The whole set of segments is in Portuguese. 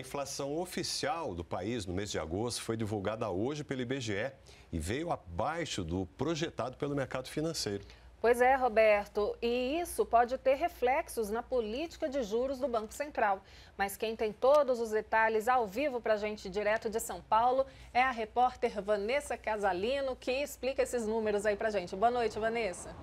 inflação oficial do país no mês de agosto foi divulgada hoje pelo IBGE e veio abaixo do projetado pelo mercado financeiro. Pois é, Roberto, e isso pode ter reflexos na política de juros do Banco Central. Mas quem tem todos os detalhes ao vivo para a gente, direto de São Paulo, é a repórter Vanessa Casalino, que explica esses números aí para a gente. Boa noite, Vanessa.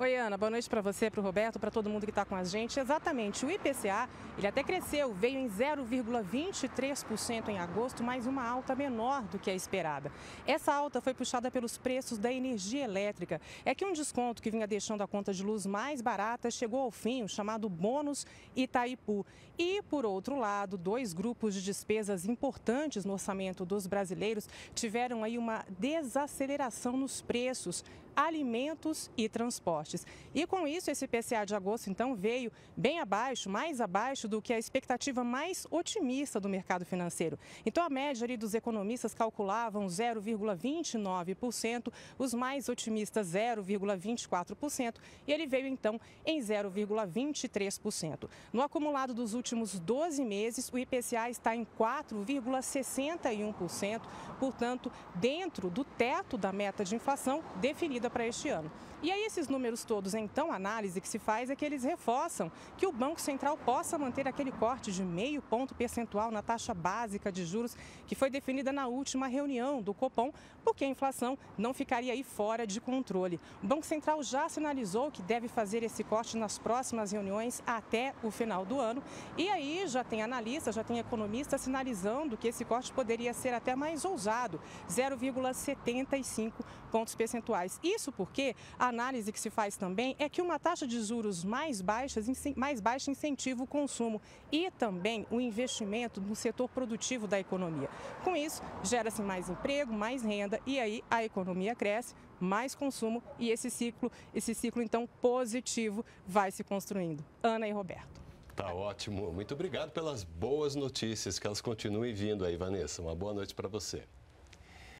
Oi, Ana, boa noite para você, para o Roberto, para todo mundo que está com a gente. Exatamente, o IPCA, ele até cresceu, veio em 0,23% em agosto, mas uma alta menor do que a esperada. Essa alta foi puxada pelos preços da energia elétrica. É que um desconto que vinha deixando a conta de luz mais barata chegou ao fim, o chamado bônus Itaipu. E, por outro lado, dois grupos de despesas importantes no orçamento dos brasileiros tiveram aí uma desaceleração nos preços alimentos e transportes. E com isso, esse PCA de agosto, então, veio bem abaixo, mais abaixo do que a expectativa mais otimista do mercado financeiro. Então, a média ali dos economistas calculavam 0,29%, os mais otimistas 0,24%, e ele veio, então, em 0,23%. No acumulado dos últimos 12 meses, o IPCA está em 4,61%, portanto, dentro do teto da meta de inflação definida para este ano. E aí esses números todos, então, a análise que se faz é que eles reforçam que o Banco Central possa manter aquele corte de meio ponto percentual na taxa básica de juros que foi definida na última reunião do Copom, porque a inflação não ficaria aí fora de controle. O Banco Central já sinalizou que deve fazer esse corte nas próximas reuniões até o final do ano. E aí já tem analistas, já tem economistas sinalizando que esse corte poderia ser até mais ousado, 0,75 pontos percentuais. Isso porque a análise que se faz também é que uma taxa de juros mais, baixas, mais baixa incentiva o consumo e também o investimento no setor produtivo da economia. Com isso, gera-se mais emprego, mais renda e aí a economia cresce, mais consumo e esse ciclo, esse ciclo então positivo vai se construindo. Ana e Roberto. Tá ótimo. Muito obrigado pelas boas notícias, que elas continuem vindo aí, Vanessa. Uma boa noite para você.